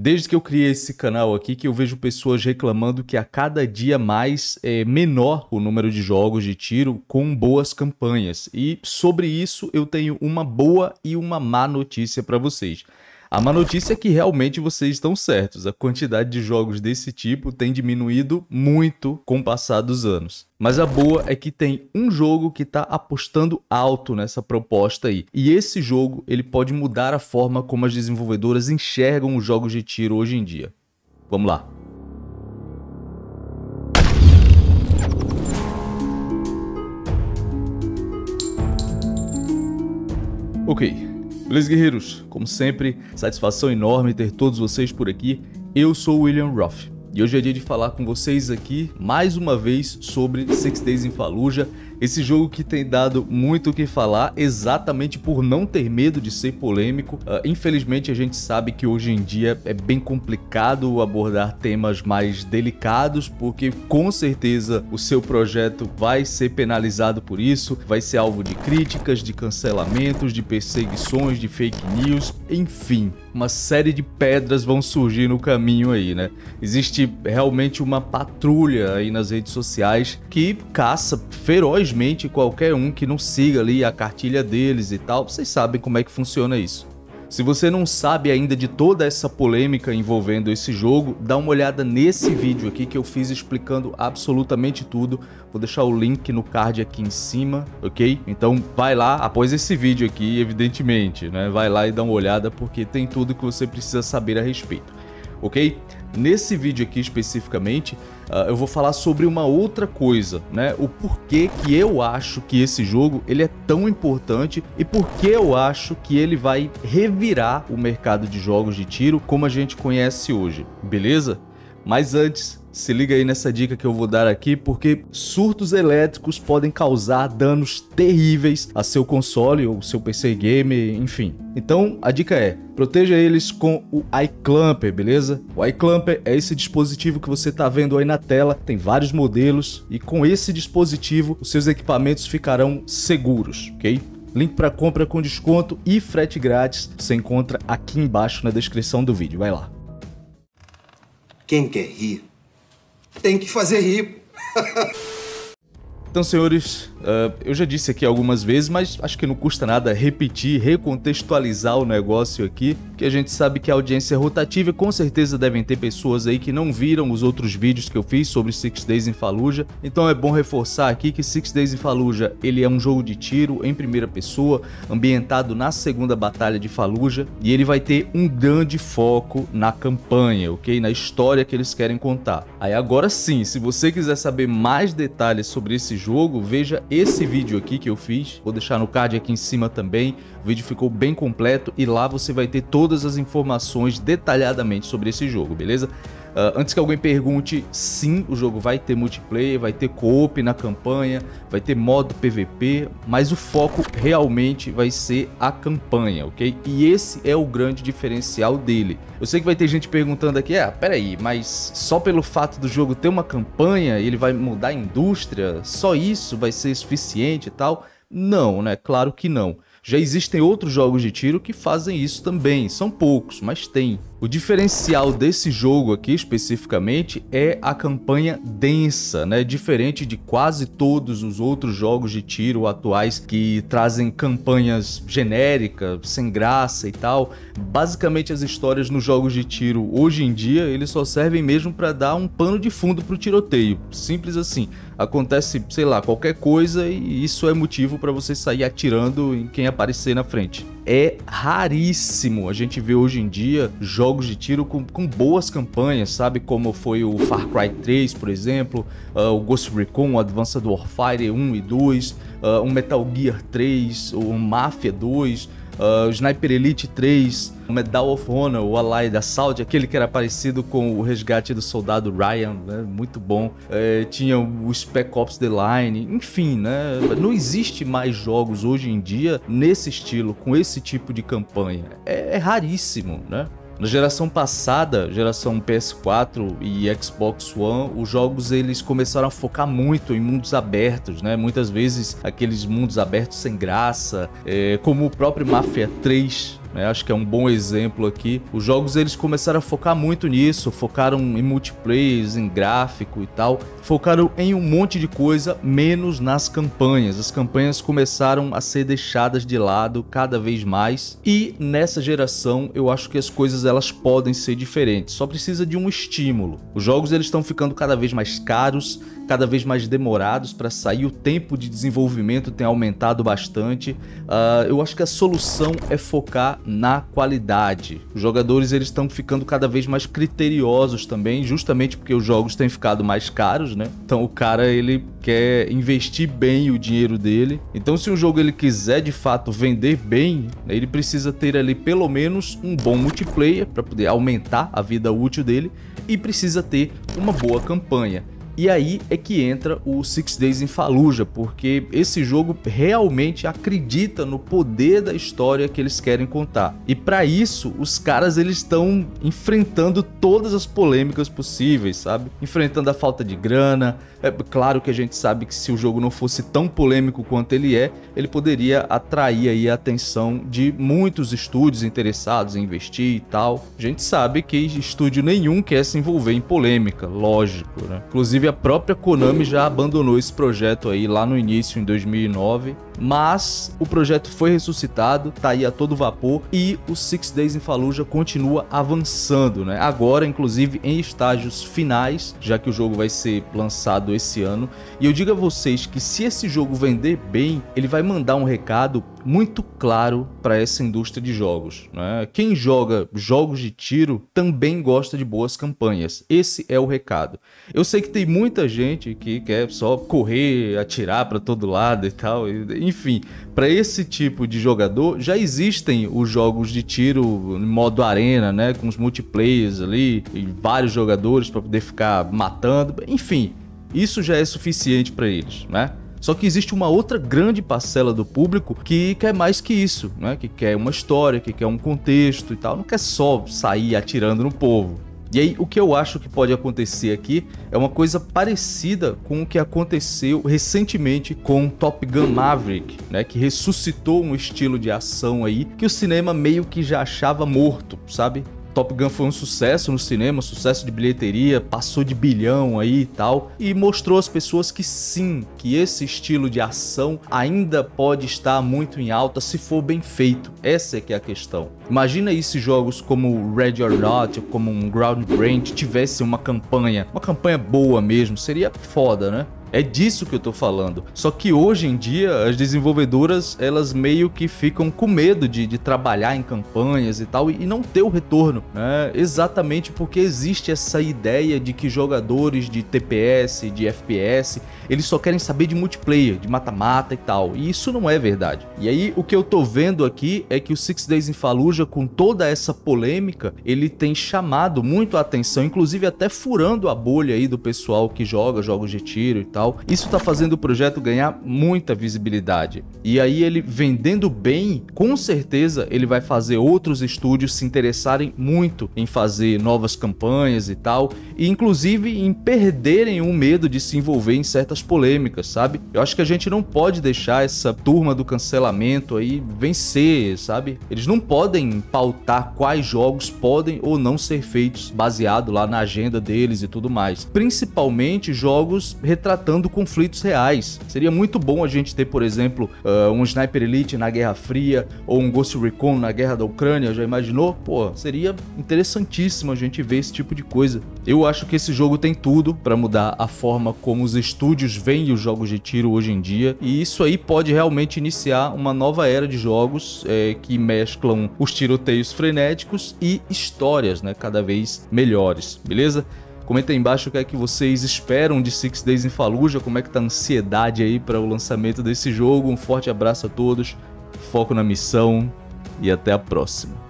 Desde que eu criei esse canal aqui, que eu vejo pessoas reclamando que a cada dia mais é menor o número de jogos de tiro com boas campanhas. E sobre isso eu tenho uma boa e uma má notícia para vocês. A má notícia é que realmente vocês estão certos. A quantidade de jogos desse tipo tem diminuído muito com o passar dos anos. Mas a boa é que tem um jogo que está apostando alto nessa proposta aí. E esse jogo ele pode mudar a forma como as desenvolvedoras enxergam os jogos de tiro hoje em dia. Vamos lá. Ok, Beleza, guerreiros? Como sempre, satisfação enorme ter todos vocês por aqui. Eu sou o William Roth e hoje é dia de falar com vocês aqui mais uma vez sobre Six Days in Fallujah esse jogo que tem dado muito o que falar, exatamente por não ter medo de ser polêmico. Uh, infelizmente, a gente sabe que hoje em dia é bem complicado abordar temas mais delicados, porque com certeza o seu projeto vai ser penalizado por isso, vai ser alvo de críticas, de cancelamentos, de perseguições, de fake news, enfim uma série de pedras vão surgir no caminho aí, né? Existe realmente uma patrulha aí nas redes sociais que caça ferozmente qualquer um que não siga ali a cartilha deles e tal. Vocês sabem como é que funciona isso. Se você não sabe ainda de toda essa polêmica envolvendo esse jogo, dá uma olhada nesse vídeo aqui que eu fiz explicando absolutamente tudo. Vou deixar o link no card aqui em cima, ok? Então vai lá após esse vídeo aqui, evidentemente, né? Vai lá e dá uma olhada porque tem tudo que você precisa saber a respeito, ok? Nesse vídeo aqui especificamente, uh, eu vou falar sobre uma outra coisa, né? O porquê que eu acho que esse jogo ele é tão importante e porquê eu acho que ele vai revirar o mercado de jogos de tiro como a gente conhece hoje, beleza? Mas antes, se liga aí nessa dica que eu vou dar aqui, porque surtos elétricos podem causar danos terríveis a seu console ou seu PC game, enfim. Então, a dica é, proteja eles com o iClamper, beleza? O iClamper é esse dispositivo que você está vendo aí na tela, tem vários modelos e com esse dispositivo os seus equipamentos ficarão seguros, ok? Link para compra com desconto e frete grátis você encontra aqui embaixo na descrição do vídeo. Vai lá. Quem quer rir tem que fazer rir. Então, senhores, uh, eu já disse aqui algumas vezes, mas acho que não custa nada repetir, recontextualizar o negócio aqui, que a gente sabe que a audiência é rotativa e com certeza devem ter pessoas aí que não viram os outros vídeos que eu fiz sobre Six Days in Fallujah. Então é bom reforçar aqui que Six Days in Fallujah ele é um jogo de tiro em primeira pessoa, ambientado na segunda batalha de Fallujah, e ele vai ter um grande foco na campanha, ok? Na história que eles querem contar. Aí agora sim, se você quiser saber mais detalhes sobre esse jogo, veja esse vídeo aqui que eu fiz, vou deixar no card aqui em cima também, o vídeo ficou bem completo e lá você vai ter todas as informações detalhadamente sobre esse jogo, beleza? Uh, antes que alguém pergunte, sim, o jogo vai ter multiplayer, vai ter co-op na campanha, vai ter modo PVP, mas o foco realmente vai ser a campanha, ok? E esse é o grande diferencial dele. Eu sei que vai ter gente perguntando aqui, ah, peraí, mas só pelo fato do jogo ter uma campanha, ele vai mudar a indústria? Só isso vai ser suficiente e tal? Não, né? Claro que não. Já existem outros jogos de tiro que fazem isso também, são poucos, mas tem. O diferencial desse jogo aqui especificamente é a campanha densa, né? Diferente de quase todos os outros jogos de tiro atuais que trazem campanhas genéricas, sem graça e tal. Basicamente as histórias nos jogos de tiro hoje em dia, eles só servem mesmo para dar um pano de fundo pro tiroteio. Simples assim. Acontece, sei lá, qualquer coisa e isso é motivo para você sair atirando em quem aparecer na frente é raríssimo a gente ver hoje em dia jogos de tiro com, com boas campanhas, sabe? Como foi o Far Cry 3, por exemplo, uh, o Ghost Recon, o Advanced Warfare 1 e 2, uh, ah, um Metal Gear 3, o Mafia 2, uh, Sniper Elite 3, o Medal of Honor, o Allied Assault, aquele que era parecido com o resgate do soldado Ryan, né? muito bom. É, tinha o Spec Ops The Line, enfim, né? Não existe mais jogos hoje em dia nesse estilo, com esse tipo de campanha. É, é raríssimo, né? Na geração passada, geração PS4 e Xbox One, os jogos eles começaram a focar muito em mundos abertos, né? Muitas vezes aqueles mundos abertos sem graça, é, como o próprio Mafia 3, né? Acho que é um bom exemplo aqui. Os jogos eles começaram a focar muito nisso, focaram em multiplayer, em gráfico e tal, focaram em um monte de coisa, menos nas campanhas. As campanhas começaram a ser deixadas de lado cada vez mais e nessa geração eu acho que as coisas elas podem ser diferentes. Só precisa de um estímulo. Os jogos eles estão ficando cada vez mais caros, cada vez mais demorados para sair, o tempo de desenvolvimento tem aumentado bastante. Uh, eu acho que a solução é focar na qualidade. Os jogadores eles estão ficando cada vez mais criteriosos também, justamente porque os jogos têm ficado mais caros, né? Então o cara ele quer investir bem o dinheiro dele. Então se um jogo ele quiser de fato vender bem, ele precisa ter ali pelo menos um bom multiplayer para poder aumentar a vida útil dele e precisa ter uma boa campanha. E aí é que entra o Six Days in Fallujah, porque esse jogo realmente acredita no poder da história que eles querem contar. E para isso, os caras eles estão enfrentando todas as polêmicas possíveis, sabe? Enfrentando a falta de grana. É claro que a gente sabe que se o jogo não fosse tão polêmico quanto ele é, ele poderia atrair aí a atenção de muitos estúdios interessados em investir e tal. A gente sabe que estúdio nenhum quer se envolver em polêmica, lógico, né? Inclusive a própria Konami já abandonou esse projeto aí lá no início, em 2009 mas o projeto foi ressuscitado, tá aí a todo vapor e o Six Days in Fallujah continua avançando, né? Agora, inclusive, em estágios finais, já que o jogo vai ser lançado esse ano. E eu digo a vocês que se esse jogo vender bem, ele vai mandar um recado muito claro para essa indústria de jogos. Né? Quem joga jogos de tiro também gosta de boas campanhas. Esse é o recado. Eu sei que tem muita gente que quer só correr, atirar para todo lado e tal. Enfim, para esse tipo de jogador já existem os jogos de tiro em modo arena, né, com os multiplayers ali e vários jogadores para poder ficar matando. Enfim, isso já é suficiente para eles, né? Só que existe uma outra grande parcela do público que quer mais que isso, né? Que quer uma história, que quer um contexto e tal, não quer só sair atirando no povo. E aí, o que eu acho que pode acontecer aqui é uma coisa parecida com o que aconteceu recentemente com Top Gun Maverick, né, que ressuscitou um estilo de ação aí que o cinema meio que já achava morto, sabe? Top Gun foi um sucesso no cinema, sucesso de bilheteria, passou de bilhão aí e tal, e mostrou às pessoas que sim, que esse estilo de ação ainda pode estar muito em alta se for bem feito. Essa é que é a questão. Imagina aí se jogos como Red or Not, como um Ground Brand tivessem uma campanha, uma campanha boa mesmo, seria foda, né? É disso que eu tô falando. Só que hoje em dia as desenvolvedoras elas meio que ficam com medo de, de trabalhar em campanhas e tal e, não ter o retorno, né? Exatamente porque existe essa ideia de que jogadores de TPS, de FPS, eles só querem saber de multiplayer, de mata-mata e tal. E isso não é verdade. E aí o que eu tô vendo aqui é que o Six Days in Fallujah com toda essa polêmica, ele tem chamado muito a atenção, inclusive até furando a bolha aí do pessoal que joga jogos de tiro e tal tal. Isso está fazendo o projeto ganhar muita visibilidade. E aí ele vendendo bem, com certeza ele vai fazer outros estúdios se interessarem muito em fazer novas campanhas e tal, e inclusive em perderem o medo de se envolver em certas polêmicas, sabe? Eu acho que a gente não pode deixar essa turma do cancelamento aí vencer, sabe? Eles não podem pautar quais jogos podem ou não ser feitos baseado lá na agenda deles e tudo mais. Principalmente jogos conflitos reais. Seria muito bom a gente ter, por exemplo, uh, um Sniper Elite na Guerra Fria ou um Ghost Recon na Guerra da Ucrânia, já imaginou? Pô, seria interessantíssimo a gente ver esse tipo de coisa. Eu acho que esse jogo tem tudo para mudar a forma como os estúdios veem os jogos de tiro hoje em dia, e isso aí pode realmente iniciar uma nova era de jogos é, que mesclam os tiroteios frenéticos e histórias, né, cada vez melhores, beleza? Comenta aí embaixo o que é que vocês esperam de Six Days in Fallujah, como é que tá a ansiedade aí para o lançamento desse jogo. Um forte abraço a todos, foco na missão e até a próxima.